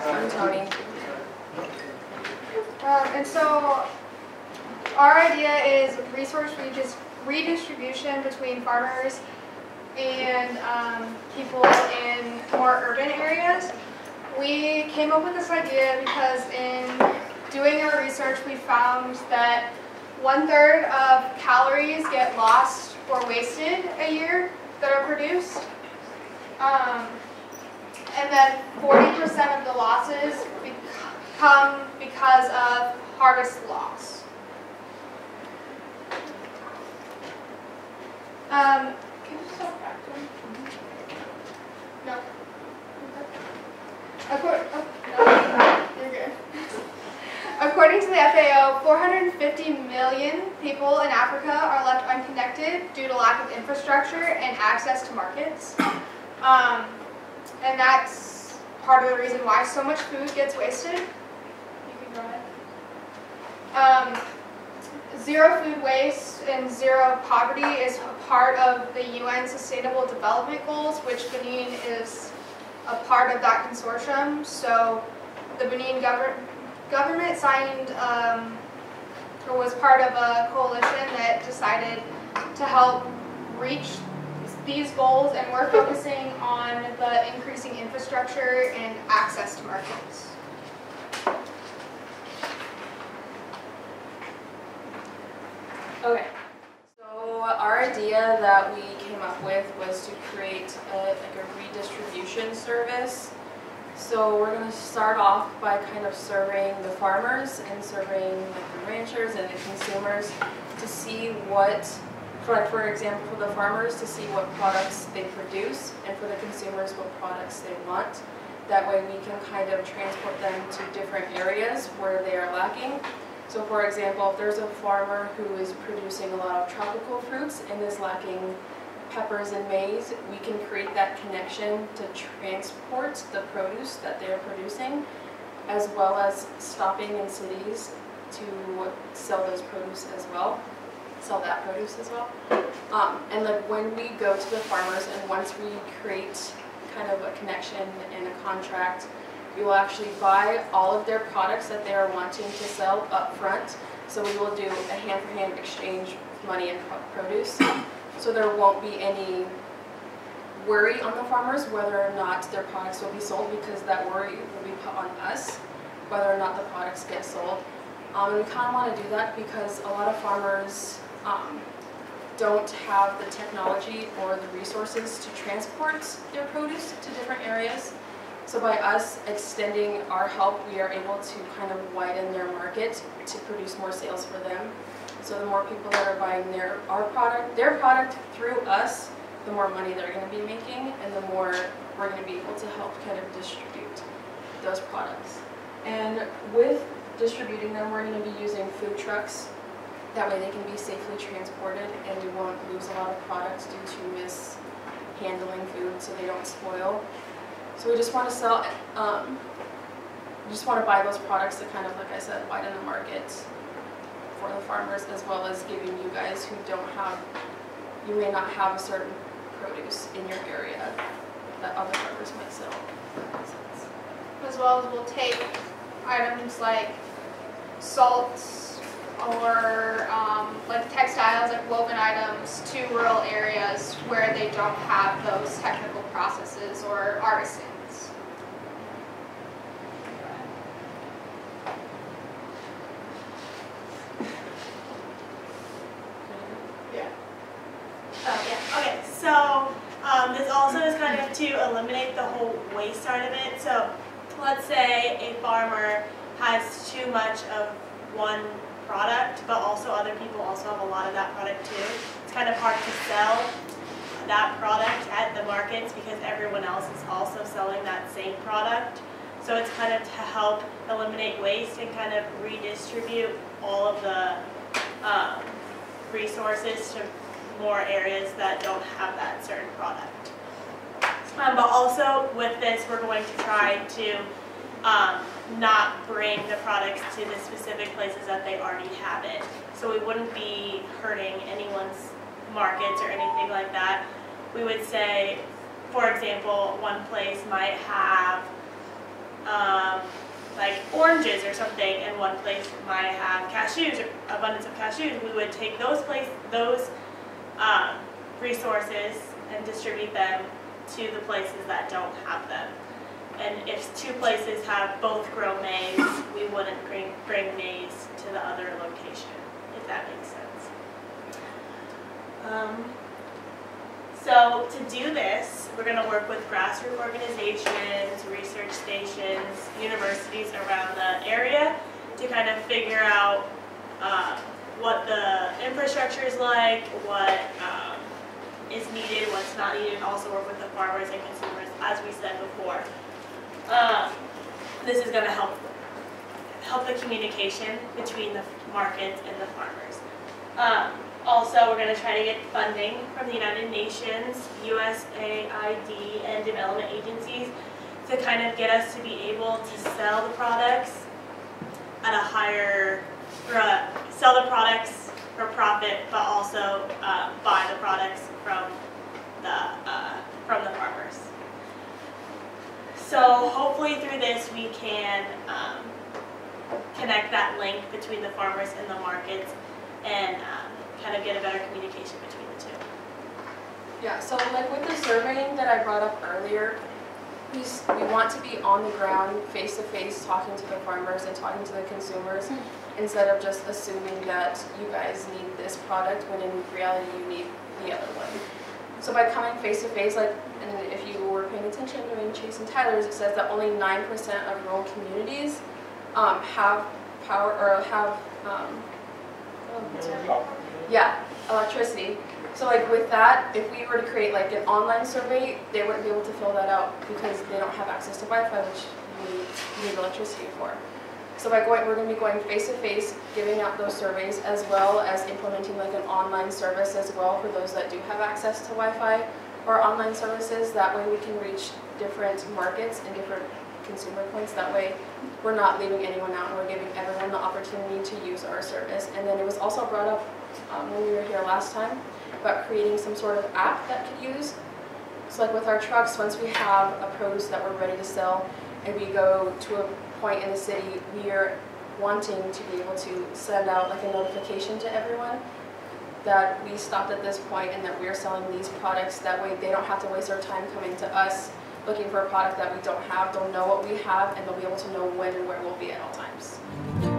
I'm Tony. Um, and so our idea is resource redis- redistribution between farmers and um, people in more urban areas. We came up with this idea because in doing our research we found that one third of calories get lost or wasted a year that are produced. Um, and then 40% of the losses bec- come because of harvest loss. Um? No. According, oh. According to the FAO, 450 million people in Africa are left unconnected due to lack of infrastructure and access to markets. Um, and that's part of the reason why so much food gets wasted. You can. Um, zero food waste and zero poverty is part of the UN Sustainable Development Goals, which Benin is a part of that consortium. So the Benin gover- government signed um, or was part of a coalition that decided to help reach these goals, and we're focusing on the increasing infrastructure and access to markets. Okay. So our idea that we came up with was to create a, like a redistribution service. So we're going to start off by kind of surveying the farmers and surveying like the ranchers and the consumers to see what, for for example, for the farmers to see what products they produce and for the consumers what products they want. That way we can kind of transport them to different areas where they are lacking so for example, if there's a farmer who is producing a lot of tropical fruits and is lacking peppers and maize, we can create that connection to transport the produce that they're producing, as well as stopping in cities to sell those produce as well, sell that produce as well. Um, and like when we go to the farmers and once we create kind of a connection and a contract we will actually buy all of their products that they are wanting to sell up front. So we will do a hand-for-hand exchange of money and produce. So there won't be any worry on the farmers whether or not their products will be sold because that worry will be put on us whether or not the products get sold. Um, we kind of want to do that because a lot of farmers um, don't have the technology or the resources to transport their produce to different areas. So by us extending our help, we are able to kind of widen their market to produce more sales for them. So the more people that are buying their our product, their product through us, the more money they're going to be making, and the more we're going to be able to help kind of distribute those products. And with distributing them, we're going to be using food trucks. That way they can be safely transported, and we won't lose a lot of products due to mishandling food so they don't spoil. So we just want to sell, um, we just want to buy those products to kind of, like I said, widen the market for the farmers as well as giving you guys who don't have, you may not have a certain produce in your area that other farmers might sell. As well as we'll take items like salt or um, like textiles, like woven items to rural areas where they don't have those technical processes or artisans. Yeah. Oh, yeah. Okay, so um, this also is kind of to eliminate the whole waste side of it. So let's say a farmer has too much of one product, but also other people also have a lot of that product too. It's kind of hard to sell that product at the markets because everyone else is also selling that same product. So it's kind of to help eliminate waste and kind of redistribute all of the um, resources to more areas that don't have that certain product. Um, but also with this, we're going to try to um, not bring the products to the specific places that they already have it. So we wouldn't be hurting anyone's markets or anything like that. We would say, for example, one place might have um, like oranges or something, and one place might have cashews or abundance of cashews, we would take those place those um, resources and distribute them to the places that don't have them. And if two places have both grow maize, we wouldn't bring bring maize to the other location, if that makes sense. Um, so to do this, we're going to work with grassroots organizations, research stations, universities around the area to kind of figure out um, what the infrastructure is like, what um, is needed, what's not needed, and also work with the farmers and consumers, as we said before. Um, this is going to help help the communication between the markets and the farmers. Um, also, we're going to try to get funding from the United Nations, USAID, and development agencies to kind of get us to be able to sell the products at a higher, or uh, sell the products for profit, but also uh, buy the products from the uh, from the farmers. So hopefully through this we can um, connect that link between the farmers and the markets and um, kind of get a better communication between the two. Yeah, so like with the surveying that I brought up earlier, we, we want to be on the ground, face to face, talking to the farmers and talking to the consumers, instead of just assuming that you guys need this product when in reality you need the other one. So by coming face to face, like, and if you were paying attention during Chase and Tyler's, it says that only nine percent of rural communities um, have power or have um? Yeah, electricity. So like with that, if we were to create like an online survey, they wouldn't be able to fill that out because they don't have access to Wi-Fi, which we need, electricity for. So by going, we're gonna be going face to face, giving out those surveys as well as implementing like an online service as well for those that do have access to Wi-Fi or online services. That way we can reach different markets and different consumer points. That way we're not leaving anyone out and we're giving everyone the opportunity to use our service. And then it was also brought up um, when we were here last time about creating some sort of app that could use. So like with our trucks, once we have a produce that we're ready to sell and we go to a point in the city, we are wanting to be able to send out like a notification to everyone that we stopped at this point and that we're selling these products. That way they don't have to waste their time coming to us looking for a product that we don't have. They'll know what we have and they'll be able to know when and where we'll be at all times.